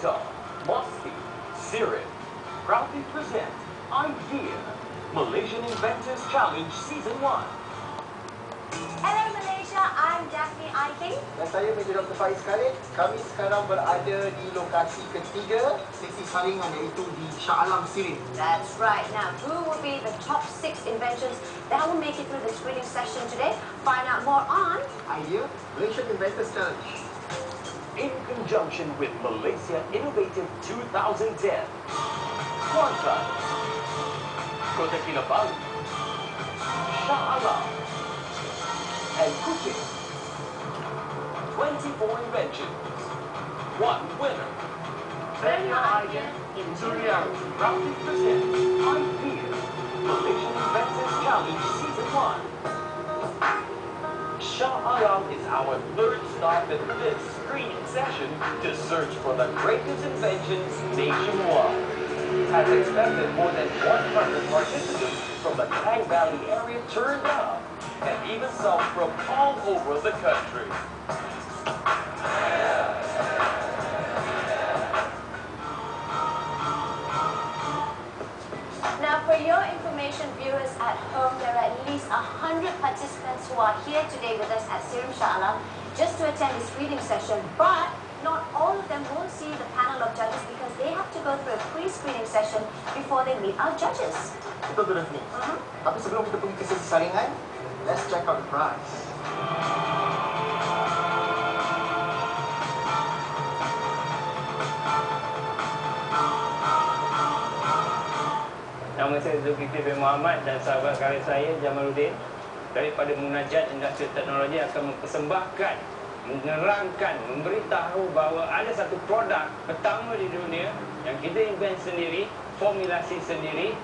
Delta, MOSTI, SIRIM proudly present IDEA, Malaysian Inventors Challenge Season 1. Hello Malaysia, I'm Daphne Iking. Dan saya Major Dr. Faiz Khalid. Kami sekarang berada di lokasi ketiga sesi saringan iaitu di Shah Alam SIRIM. That's right. Now, who will be the top six inventions that will make it through the screening session today? Find out more on IDEA, Malaysian Inventors Challenge. In conjunction with Malaysia Innovative 2010. Kuantan. Kota Kinabalu. Shah Alam. And Kuching. 24 inventions. One winner. Turn your idea into reality. Proudly presents Idea. Malaysian Inventors Challenge Season 1. Shah Alam is our third stop in this screening session to search for the greatest inventions nationwide. As expected, more than 100 participants from the Klang Valley area turned up, and even some from all over the country. Now, for your information, viewers at home, there are 100 participants who are here today with us at SIRIM Shah Alam just to attend this reading session. But not all of them will see the panel of judges because they have to go through a pre-screening session before they meet our judges. Betul tu Daphne. Mhm. Tapi sebelum kita pergi ke sesi saringan, let's check out the prize. Nama saya Zulkifli bin Muhammad dan sahabat karya saya Jamaluddin. Daripada Munajat Industri Teknologi akan mempersembahkan menerangkan, memberitahu bahawa ada satu produk pertama di dunia yang kita invent sendiri, formulasi sendiri